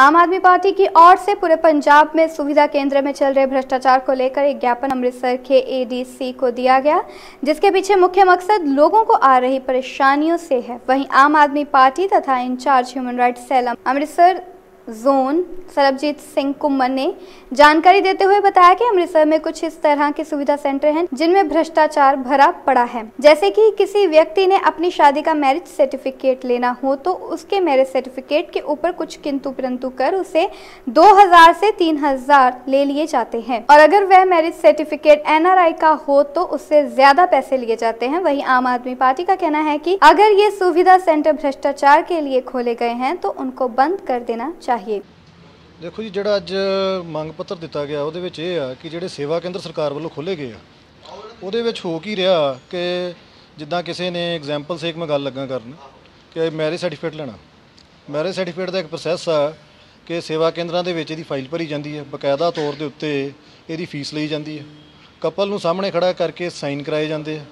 आम आदमी पार्टी की ओर से पूरे पंजाब में सुविधा केंद्र में चल रहे भ्रष्टाचार को लेकर एक ज्ञापन अमृतसर के एडीसी को दिया गया, जिसके पीछे मुख्य मकसद लोगों को आ रही परेशानियों से है। वहीं आम आदमी पार्टी तथा incharge human rights cell Amritsar zone Sarabjit Singh Kummar ने जानकारी देते हुए बताया कि अमृतसर में कुछ इस तरह के सुविधा सेंटर हैं जिनमें भ्रष्टाचार भरा पड़ा है। जैसे कि किसी व्यक्ति ने अपनी शादी का मैरिज सर्टिफिकेट लेना हो तो उसके मैरिज सर्टिफिकेट के ऊपर कुछ किंतु परंतु कर उसे 2000 से 3000 ले लिए जाते हैं। और अगर वह मैरिज सर्टिफिकेट एनआरआई का हो तो उससे ज़्यादा पैसे लिए जाते हैं। वही आम आदमी पार्टी का कहना है की अगर ये सुविधा सेंटर भ्रष्टाचार के लिए खोले गए हैं तो उनको बंद कर देना चाहिए। ਦੇਖੋ ਜੀ, ਜਿਹੜਾ ਅੱਜ ਮੰਗ ਪੱਤਰ ਦਿੱਤਾ ਗਿਆ, ਉਹਦੇ ਵਿੱਚ ਇਹ ਆ ਕਿ ਜਿਹੜੇ ਸੇਵਾ ਕੇਂਦਰ ਸਰਕਾਰ ਵੱਲੋਂ ਖੋਲੇ ਗਏ ਆ, ਉਹਦੇ ਵਿੱਚ ਹੋ ਕੀ ਰਿਹਾ ਕਿ ਜਿੱਦਾਂ ਕਿਸੇ ਨੇ ਐਗਜ਼ਾਮਪਲ ਸੇਕ ਮੈਂ ਗੱਲ ਲੱਗਾ ਕਰਨ ਕਿ ਮੈਰਿਜ ਸਰਟੀਫਿਕੇਟ ਲੈਣਾ। ਮੈਰਿਜ ਸਰਟੀਫਿਕੇਟ ਦਾ ਇੱਕ ਪ੍ਰੋਸੈਸ ਆ ਕਿ ਸੇਵਾ ਕੇਂਦਰਾਂ ਦੇ ਵਿੱਚ ਇਹਦੀ ਫਾਈਲ ਭਰੀ ਜਾਂਦੀ ਹੈ ਬਕਾਇਦਾ ਤੌਰ ਦੇ ਉੱਤੇ ਇਹਦੀ ਫੀਸ ਲਈ ਜਾਂਦੀ ਹੈ ਕਪਲ ਨੂੰ ਸਾਹਮਣੇ ਖੜਾ ਕਰਕੇ ਸਾਈਨ ਕਰਾਏ ਜਾਂਦੇ ਆ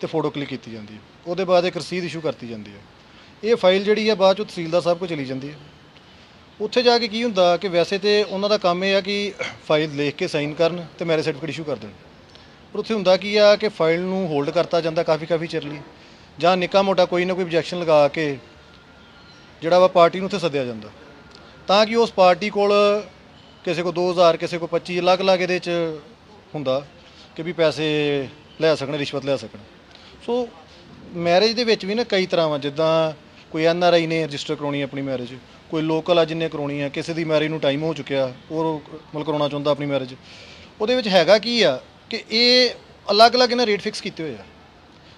ਤੇ ਫੋਟੋ ਕਲਿੱਕ ਕੀਤੀ ਜਾਂਦੀ ਹੈ ਉਹਦੇ ਬਾਅਦ ਇੱਕ ਰਸੀਦ ਇਸ਼ੂ ਕਰਤੀ ਜਾਂਦੀ ਹੈ ਇਹ ਫਾਈਲ ਜਿਹੜੀ ਆ ਬਾਅਦ ਚੋਂ ਤਹਿਸੀਲਦਾਰ ਸਾਹਿਬ ਕੋਲ ਚਲੀ ਜਾਂਦੀ ਹੈ ਉੱਥੇ ਜਾ ਕੇ ਕੀ ਹੁੰਦਾ ਕਿ ਵੈਸੇ ਤੇ ਉਹਨਾਂ ਦਾ ਕੰਮ ਇਹ ਆ ਕਿ ਫਾਈਲ ਲਿਖ ਕੇ ਸਾਈਨ ਕਰਨ ਤੇ ਮੈਰਿਜ ਸਰਟੀਫਿਕੇਟ ਇਸ਼ੂ ਕਰ ਦੇਣ। ਪਰ ਉੱਥੇ ਹੁੰਦਾ ਕੀ ਆ ਕਿ ਫਾਈਲ ਨੂੰ ਹੋਲਡ ਕਰਤਾ ਜਾਂਦਾ ਕਾਫੀ ਕਾਫੀ ਚਿਰ ਲਈ ਜਾਂ ਨਿੱਕਾ ਮੋਟਾ ਕੋਈ ਨਾ ਕੋਈ ਆਬਜੈਕਸ਼ਨ ਲਗਾ ਕੇ ਜਿਹੜਾ ਵਾ ਪਾਰਟੀ ਨੂੰ ਉੱਥੇ ਸੱਦਿਆ ਜਾਂਦਾ। ਤਾਂ ਕਿ ਉਸ ਪਾਰਟੀ ਕੋਲ ਕਿਸੇ ਕੋ 2000 ਕਿਸੇ ਕੋ 25 ਅਲੱਗ-ਅਲੱਗ ਇਹਦੇ ਚ ਹੁੰਦਾ ਕਿ ਵੀ ਪੈਸੇ ਲੈ ਸਕਣ, ਰਿਸ਼ਵਤ ਲੈ ਸਕਣ। ਸੋ ਮੈਰਿਜ ਦੇ ਵਿੱਚ ਵੀ ਨਾ ਕਈ ਤਰ੍ਹਾਂ ਵਾ, ਜਿੱਦਾਂ ਕੋਈ ਐਨ ਆਰ ਆਈ ਨੇ ਰਜਿਸਟਰ ਕਰਾਉਣੀ ਹੈ ਆਪਣੀ ਮੈਰਿਜ ਕੋਈ ਲੋਕਲ ਆ ਜਿੰਨੇ ਕਰਾਉਣੀ ਆ ਕਿਸੇ ਦੀ ਮੈਰਿਜ ਨੂੰ ਟਾਈਮ ਹੋ ਚੁੱਕਿਆ, ਉਹ ਮਤਲਬ ਕਰਾਉਣਾ ਚਾਹੁੰਦਾ ਆਪਣੀ ਮੈਰਿਜ ਉਹਦੇ ਵਿੱਚ ਹੈਗਾ ਕੀ ਆ ਕਿ ਇਹ ਅਲੱਗ-ਅਲੱਗ ਇਹਨਾਂ ਰੇਟ ਫਿਕਸ ਕੀਤੇ ਹੋਏ ਆ।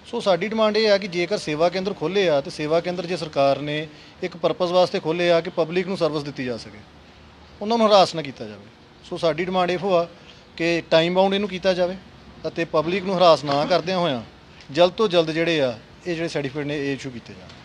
ਸੋ ਸਾਡੀ ਡਿਮਾਂਡ ਇਹ ਆ ਕਿ ਜੇਕਰ ਸੇਵਾ ਕੇਂਦਰ ਖੋਲ੍ਹੇ ਆ, ਤੇ ਸੇਵਾ ਕੇਂਦਰ ਜੇ ਸਰਕਾਰ ਨੇ ਇੱਕ ਪਰਪਸ ਵਾਸਤੇ ਖੋਲ੍ਹੇ ਆ ਕਿ ਪਬਲਿਕ ਨੂੰ ਸਰਵਿਸ ਦਿੱਤੀ ਜਾ ਸਕੇ, ਉਹਨਾਂ ਨੂੰ ਹਰਾਸ ਨਾ ਕੀਤਾ ਜਾਵੇ। ਸੋ ਸਾਡੀ ਡਿਮਾਂਡ ਇਹੋ ਆ ਕਿ ਟਾਈਮ ਬਾਉਂਡ ਇਹਨੂੰ ਕੀਤਾ ਜਾਵੇ, ਅਤੇ ਪਬਲਿਕ ਨੂੰ ਹਰਾਸ ਨਾ ਕਰਦਿਆਂ ਹੋਇਆਂ ਜਲਦ ਤੋਂ ਜਲਦ ਜਿਹੜੇ ਆ, ਇਹ ਜਿਹੜੇ ਸਰਟੀਫਿਕੇਟ ਨੇ, ਇਹ ਇਸ਼ੂ ਕੀਤੇ ਜਾਣ।